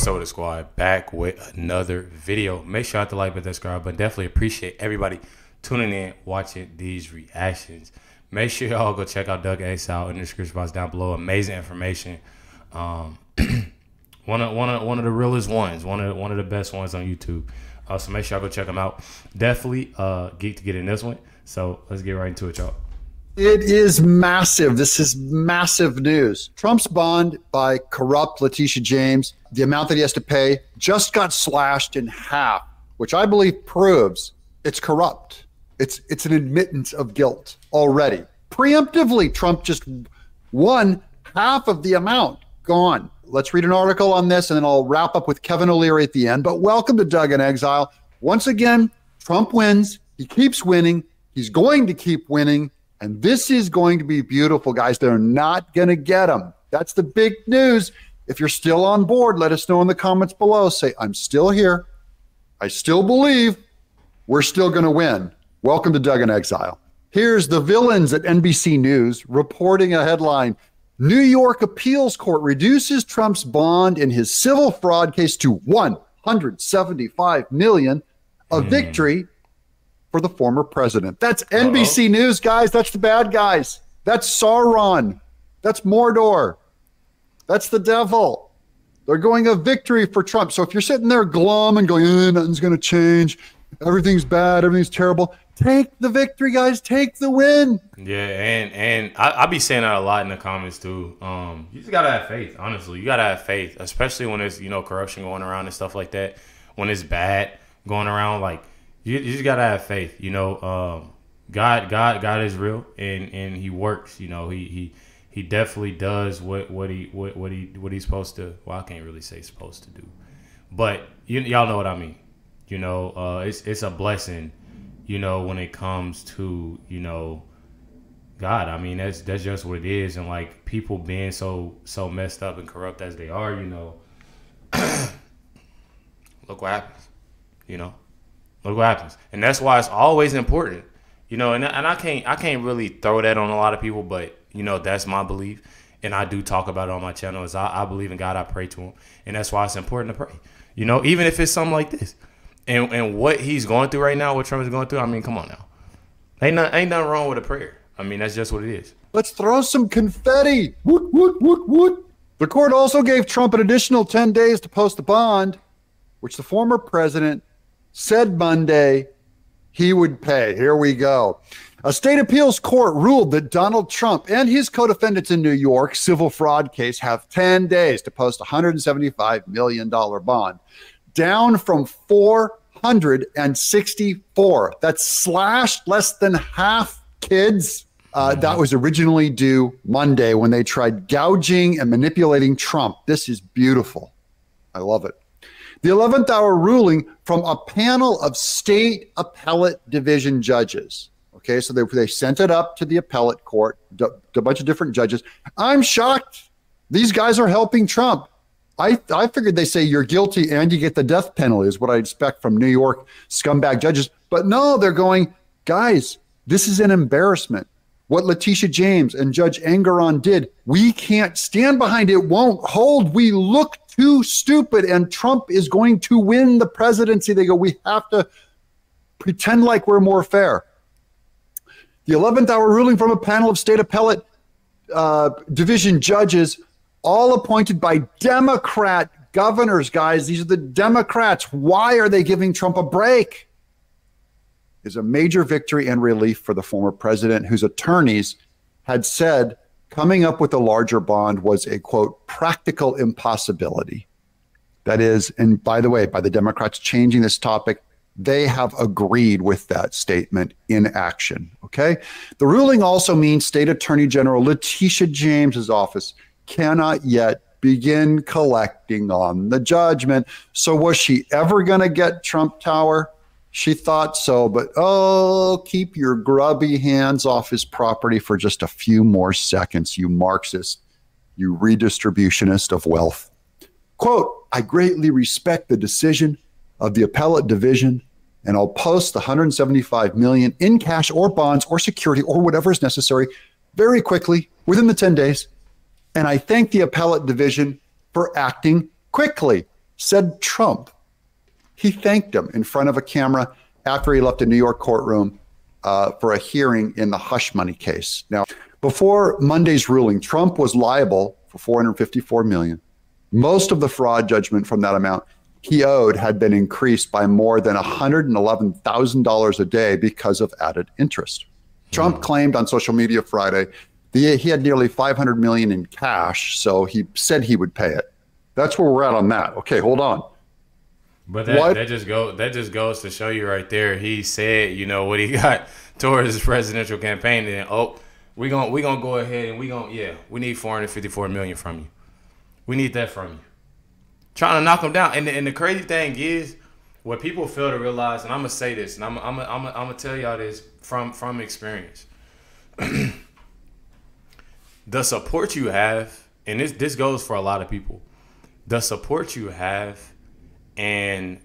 The squad? Back with another video. Make sure to like button, subscribe, but definitely appreciate everybody tuning in, watching these reactions. Make sure y'all go check out Doug Exile in the description box down below. Amazing information. Um, one of one of one of the realest ones, one of one of the best ones on YouTube. Uh, so make sure y'all go check them out. Definitely uh, geek to get in this one. So let's get right into it, y'all. It is massive. This is massive news. Trump's bond by corrupt Letitia James, the amount that he has to pay, just got slashed in half, which I believe proves it's corrupt. It's it's an admittance of guilt already. Preemptively, Trump just won half of the amount. Gone. Let's read an article on this and then I'll wrap up with Kevin O'Leary at the end. But welcome to Doug in Exile. Once again, Trump wins. He keeps winning. He's going to keep winning. And this is going to be beautiful, guys. They're not going to get him. That's the big news. If you're still on board, let us know in the comments below. Say, I'm still here. I still believe we're still going to win. Welcome to Doug in Exile. Here's the villains at NBC News reporting a headline New York appeals court reduces Trump's bond in his civil fraud case to 175 million, a mm. victory for the former president. That's NBC Uh-oh. News, guys. That's the bad guys. That's Sauron. That's Mordor. That's the devil. They're going a victory for Trump. So if you're sitting there glum and going, eh, nothing's going to change, everything's bad, everything's terrible, take the victory, guys. Take the win. Yeah, and and I, will be saying that a lot in the comments too. Um, you just gotta have faith. Honestly, you gotta have faith, especially when there's you know corruption going around and stuff like that. When it's bad going around, like you, you just gotta have faith. You know, um, God, God, God is real, and and He works. You know, He He He definitely does what what He what, what He what He's supposed to. Well, I can't really say supposed to do, but you, y'all know what I mean. You know, uh, it's it's a blessing. You know, when it comes to you know. God, I mean that's that's just what it is, and like people being so so messed up and corrupt as they are, you know. look what happens, you know. Look what happens, and that's why it's always important, you know. And and I can't I can't really throw that on a lot of people, but you know that's my belief, and I do talk about it on my channel. Is I, I believe in God, I pray to Him, and that's why it's important to pray. You know, even if it's something like this, and and what he's going through right now, what Trump is going through. I mean, come on now, ain't ain't nothing wrong with a prayer. I mean, that's just what it is. Let's throw some confetti. Woot, woot, woot, woot. The court also gave Trump an additional 10 days to post the bond, which the former president said Monday he would pay. Here we go. A state appeals court ruled that Donald Trump and his co defendants in New York civil fraud case have 10 days to post a $175 million bond, down from 464. That's slashed less than half kids. Uh, that was originally due Monday when they tried gouging and manipulating Trump. This is beautiful. I love it. The 11th hour ruling from a panel of state appellate division judges. Okay, so they, they sent it up to the appellate court, a bunch of different judges. I'm shocked. These guys are helping Trump. I, I figured they say you're guilty and you get the death penalty, is what I expect from New York scumbag judges. But no, they're going, guys, this is an embarrassment. What Letitia James and Judge Engoron did, we can't stand behind it, won't hold. We look too stupid and Trump is going to win the presidency. They go, we have to pretend like we're more fair. The 11th hour ruling from a panel of state appellate uh, division judges, all appointed by Democrat governors, guys. These are the Democrats. Why are they giving Trump a break? Is a major victory and relief for the former president, whose attorneys had said coming up with a larger bond was a quote practical impossibility. That is, and by the way, by the Democrats changing this topic, they have agreed with that statement in action. Okay. The ruling also means State Attorney General Letitia James's office cannot yet begin collecting on the judgment. So, was she ever going to get Trump Tower? She thought so, but oh, keep your grubby hands off his property for just a few more seconds, you Marxist, you redistributionist of wealth. Quote, I greatly respect the decision of the appellate division, and I'll post the 175 million in cash or bonds or security or whatever is necessary very quickly within the 10 days. And I thank the appellate division for acting quickly. said Trump. He thanked him in front of a camera after he left a New York courtroom uh, for a hearing in the hush money case. Now, before Monday's ruling, Trump was liable for 454 million. Most of the fraud judgment from that amount he owed had been increased by more than $111,000 a day because of added interest. Trump hmm. claimed on social media Friday that he had nearly 500 million in cash, so he said he would pay it. That's where we're at on that. Okay, hold on. But that, that just go that just goes to show you right there. He said, you know, what he got towards his presidential campaign, and oh, we gonna we gonna go ahead and we gonna yeah, we need 454 million from you. We need that from you. Trying to knock him down, and and the crazy thing is, what people fail to realize, and I'm gonna say this, and I'm I'm I'm I'm, I'm gonna tell y'all this from from experience. the support you have, and this this goes for a lot of people, the support you have and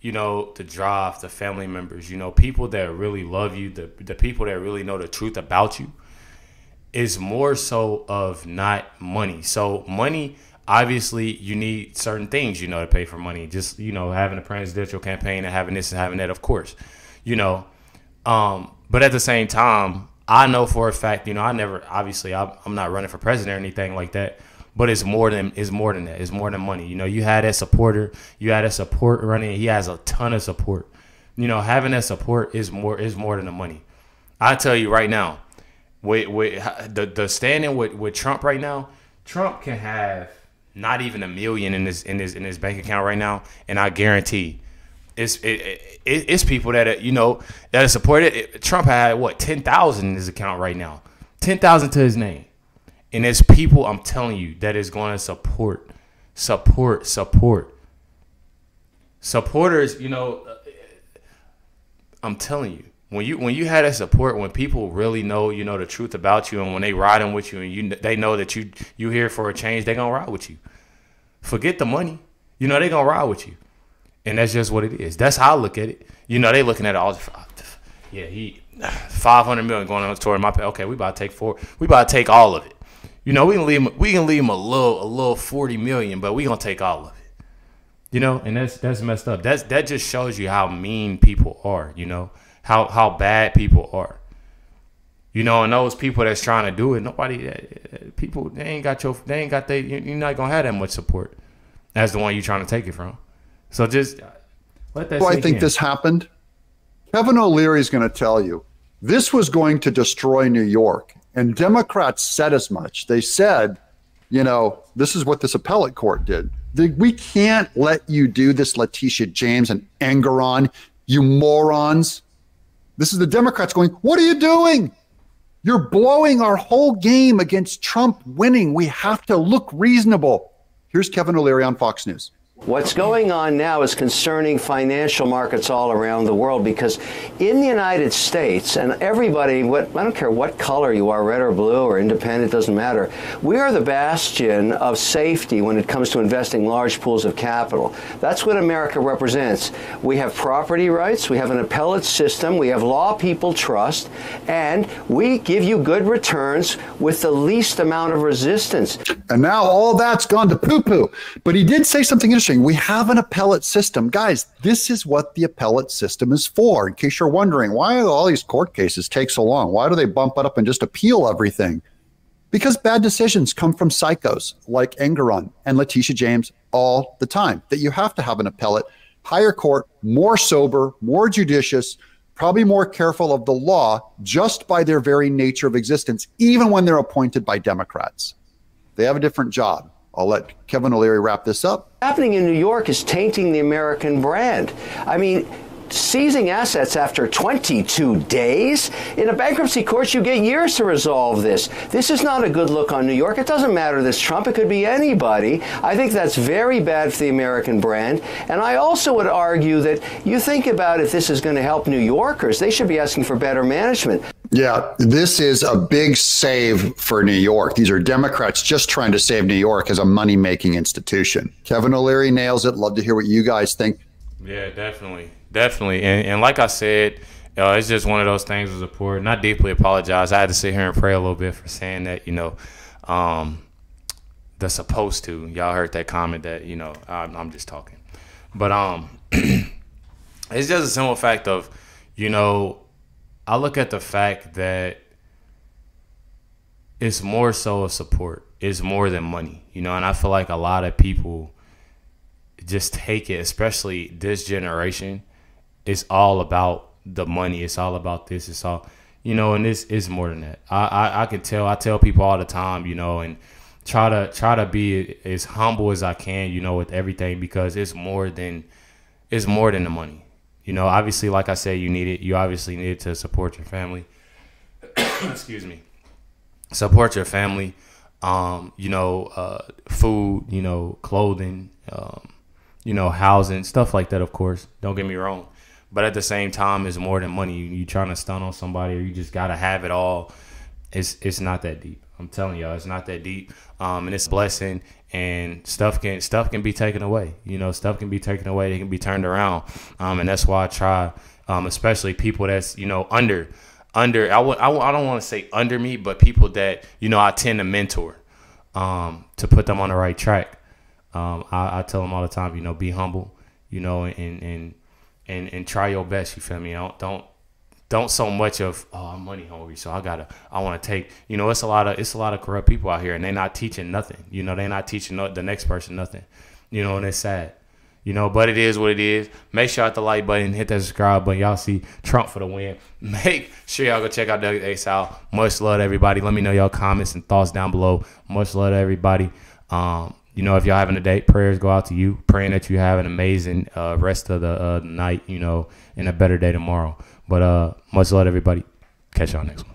you know the drive the family members you know people that really love you the, the people that really know the truth about you is more so of not money. So money obviously you need certain things you know to pay for money. Just you know having a presidential campaign and having this and having that of course you know. Um but at the same time i know for a fact you know i never obviously i'm, I'm not running for president or anything like that but it's more than it's more than that. It's more than money. You know, you had that supporter, you had that support running. He has a ton of support. You know, having that support is more is more than the money. I tell you right now, with with the the standing with with Trump right now, Trump can have not even a million in his in his in his bank account right now, and I guarantee. It's it, it, it's people that you know that are supported. Trump had what ten thousand in his account right now, ten thousand to his name. And there's people I'm telling you that is going to support, support, support. Supporters, you know, uh, I'm telling you, when you when you had that support, when people really know, you know, the truth about you, and when they riding with you, and you they know that you you here for a change, they gonna ride with you. Forget the money, you know, they gonna ride with you, and that's just what it is. That's how I look at it. You know, they looking at it all. Yeah, he 500 million going on toward my. Okay, we about to take four. We about to take all of it. You know, we can leave him, we can leave him a little a little forty million, but we gonna take all of it. You know, and that's that's messed up. That's that just shows you how mean people are. You know, how how bad people are. You know, and those people that's trying to do it, nobody, uh, people, they ain't got your, they ain't got they, you're not gonna have that much support as the one you're trying to take it from. So just uh, let that. Well, I think in. this happened. Kevin O'Leary is going to tell you this was going to destroy New York and Democrats said as much. They said, you know, this is what this appellate court did. We can't let you do this, Letitia James and Engoron, you morons. This is the Democrats going, What are you doing? You're blowing our whole game against Trump winning. We have to look reasonable. Here's Kevin O'Leary on Fox News. What's going on now is concerning financial markets all around the world because in the United States, and everybody, what, I don't care what color you are, red or blue or independent, doesn't matter, we are the bastion of safety when it comes to investing large pools of capital. That's what America represents. We have property rights, we have an appellate system, we have law people trust, and we give you good returns with the least amount of resistance. And now all that's gone to poo poo. But he did say something interesting interesting. We have an appellate system. Guys, this is what the appellate system is for. In case you're wondering, why all these court cases take so long? Why do they bump it up and just appeal everything? Because bad decisions come from psychos like Engoron and Letitia James all the time. That you have to have an appellate, higher court, more sober, more judicious, probably more careful of the law just by their very nature of existence, even when they're appointed by Democrats. They have a different job. I'll let Kevin O'Leary wrap this up. Happening in New York is tainting the American brand. I mean, seizing assets after 22 days. In a bankruptcy court, you get years to resolve this. This is not a good look on New York. It doesn't matter this Trump, it could be anybody. I think that's very bad for the American brand. And I also would argue that you think about if this is going to help New Yorkers, they should be asking for better management. Yeah, this is a big save for New York. These are Democrats just trying to save New York as a money making institution. Kevin O'Leary nails it. Love to hear what you guys think. Yeah, definitely definitely. And, and like I said, uh, it's just one of those things with support. And I deeply apologize. I had to sit here and pray a little bit for saying that, you know. Um, the supposed to. Y'all heard that comment that you know I'm, I'm just talking, but um, it's just a simple fact of you know I look at the fact that it's more so a support. It's more than money, you know, and I feel like a lot of people just take it, especially this generation. It's all about the money. It's all about this. It's all, you know, and this is more than that. I, I, I can tell. I tell people all the time, you know, and try to try to be as humble as I can, you know, with everything because it's more than it's more than the money. You know, obviously, like I said, you need it. You obviously need it to support your family. Excuse me. Support your family. Um, you know, uh, food. You know, clothing. Um, you know, housing, stuff like that. Of course, don't get me wrong. But at the same time, it's more than money. You, you trying to stun on somebody, or you just gotta have it all. It's it's not that deep. I'm telling y'all, it's not that deep. Um, and it's a blessing. And stuff can stuff can be taken away. You know, stuff can be taken away. It can be turned around. Um, and that's why I try, um, especially people that's you know under under. I w- I, w- I don't want to say under me, but people that you know I tend to mentor um, to put them on the right track. Um, I, I tell them all the time, you know, be humble, you know, and and and and try your best. You feel me? Don't don't don't so much of oh I'm money hungry, so I gotta I want to take. You know, it's a lot of it's a lot of corrupt people out here, and they're not teaching nothing. You know, they're not teaching the next person nothing. You know, and it's sad. You know, but it is what it is. Make sure hit the like button, hit that subscribe button. Y'all see Trump for the win. Make sure y'all go check out Ace out. Much love everybody. Let me know y'all comments and thoughts down below. Much love everybody. Um, you know, if y'all having a date, prayers go out to you. Praying that you have an amazing uh, rest of the uh, night, you know, and a better day tomorrow. But uh, much love, everybody. Catch y'all next one.